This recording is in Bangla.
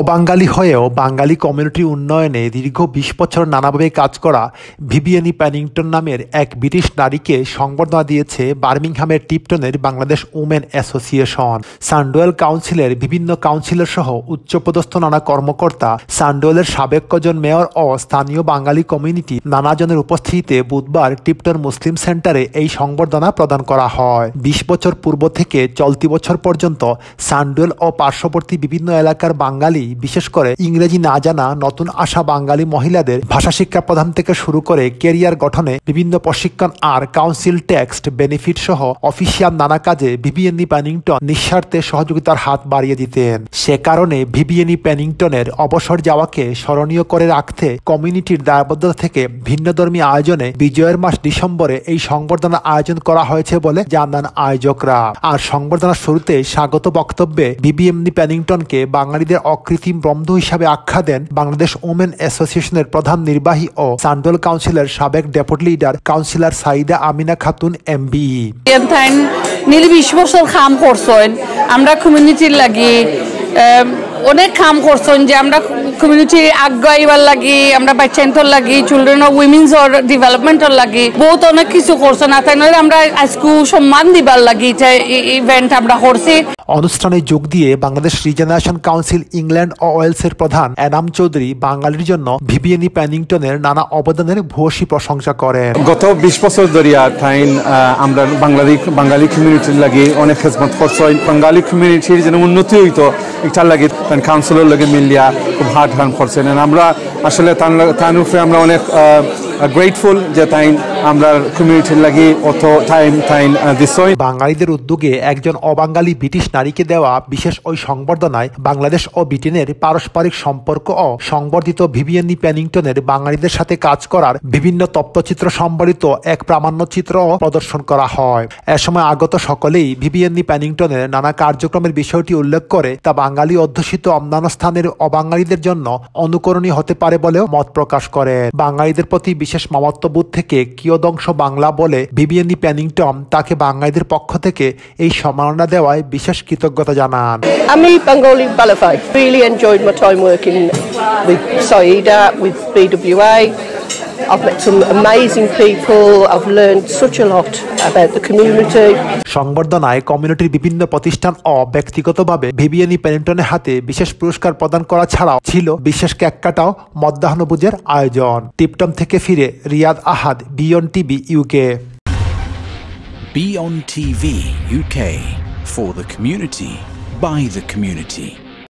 অবাঙালি হয়েও বাঙালি কমিউনিটি উন্নয়নে দীর্ঘ বিশ বছর নানাভাবে কাজ করা ভিভিয়ানি প্যানিংটন নামের এক ব্রিটিশ নারীকে সংবর্ধনা দিয়েছে বার্মিংহামের টিপটনের বাংলাদেশ উমেন অ্যাসোসিয়েশন। সান্ডোয়েল কাউন্সিলের বিভিন্ন কাউন্সিলর সহ উচ্চপদস্থ নানা কর্মকর্তা সান্ডোয়েলের সাবেক কজন মেয়র ও স্থানীয় বাঙালি কমিউনিটি নানাজনের উপস্থিতিতে বুধবার টিপটন মুসলিম সেন্টারে এই সংবর্ধনা প্রদান করা হয়। বিশ বছর পূর্ব থেকে চলতি বছর পর্যন্ত সান্ডোয়েল ও পার্শ্ববর্তী বিভিন্ন এলাকার বাঙালি বিশেষ করে ইংরেজি না জানা নতুন আসা বাঙালি মহিলাদের ভাষা শিক্ষা প্রদান থেকে শুরু করে কেরিয়ার গঠনে বিভিন্ন প্রশিক্ষণ আর কাউন্সিল টেক্সট, বেনিফিট সহ অফিসিয়াল নানা কাজে ভিভিএনই প্যানিংটন নিঃস্বার্থে সহযোগিতার হাত বাড়িয়ে দিতেন। সে কারণে ভিভিএনই প্যানিংটনের অবসর যাওয়াকে স্মরণীয় করে রাখতে কমিউনিটির দায়বদ্ধতা থেকে ভিন্নধর্মী আয়োজনে বিজয়ের মাস ডিসেম্বরে এই সংবর্ধনা আয়োজন করা হয়েছে বলে জানান আয়োজকরা। আর সংবর্ধনার শুরুতে স্বাগত বক্তব্যে বিবিএমনি প্যানিংটনকে বাঙালিদের অকৃত্রিম বন্ধু হিসাবে আখ্যা দেন বাংলাদেশ ওমেন অ্যাসোসিয়েশনের প্রধান নির্বাহী ও সান্ডল কাউন্সিলের সাবেক deputy leader councillor Saida Amina Khatun MBE নীল বিশ বছর কাম করছেন। আমরা কমিউনিটির লাগি অনেক কাম করছেন যে আমরা কমিউনিটি আগাইবার লাগি, আমরা বাচ্চান্তর লাগি চিলড্রেন অফ উইমেন্সর ডেভেলপমেন্টর লাগি। বহুত অনেক কিছু করছেন আর তাই আমরা আজকে সম্মান দিবার লাগি ইভেন্ট আমরা করছি। অনুষ্ঠানে যোগ দিয়ে বাংলাদেশ রিজেনারেশন কাউন্সিল ইংল্যান্ড ও ওয়েলসের প্রধান এনাম চৌধুরী বাঙালির জন্য ভিভিএনি প্যানিংটনের নানা অবদানের ভূয়সী প্রশংসা করেন। গত বিশ বছর ধরিয়া তাইন আমরা বাঙালি বাঙালি কমিউনিটির লাগি অনেক খেজমত করছ। বাঙালি কমিউনিটির যেন উন্নতি হইতো, এটার লাগে কাউন্সিলের লগে মিলিয়া খুব হার্ড হার্ন করছেন। আমরা আসলে তার উপরে আমরা অনেক গ্রেটফুল যে তাই আমরা কমিউনিটির লাগি অত টাইম টাইম দিছই বাঙালিদের উদ্যোগে একজন অবাঙালি ব্রিটিশ নারীকে দেওয়া বিশেষ ওই সংবর্ধনায় বাংলাদেশ ও ব্রিটেনের পারস্পরিক সম্পর্ক ও সংবর্ধিত ভিভিএননি প্যানিংটনের বাঙালিদের সাথে কাজ করার বিভিন্ন তত্ত্বচিত্র সম্বলিত এক প্রামাণ্যচিত্র প্রদর্শন করা হয়। এ সময় আগত সকলেই ভিভিএননি প্যানিংটনের নানা কার্যক্রমের বিষয়টি উল্লেখ করে তা বাঙালি অধ্যুষিত অন্যান্য স্থানের অবাঙালিদের জন্য অনুকরণীয় হতে পারে বলেও মত প্রকাশ করে বাঙালিদের প্রতি বিশেষ মমত্ববোধ থেকে তৃতীয়দংশ বাংলা বলে বিবিএনি প্যানিংটম তাকে বাঙালিদের পক্ষ থেকে এই সম্মাননা দেওয়ায় বিশেষ কৃতজ্ঞতা জানান। আমি Bengali বালাফাই really enjoyed my time working with Saida with PWI সংবর্ধনায় কমিউনিটির বিভিন্ন প্রতিষ্ঠান ও ব্যক্তিগতভাবে ভিভিএনি প্যানিংটনের হাতে বিশেষ পুরস্কার প্রদান করা ছাড়াও ছিল বিশেষ কেক কাটাও মধ্যাহ্নভোজের আয়োজন। টিপটম থেকে ফিরে Riyad Ahad Beyond TV UK Beyond TV UK for the community by the community.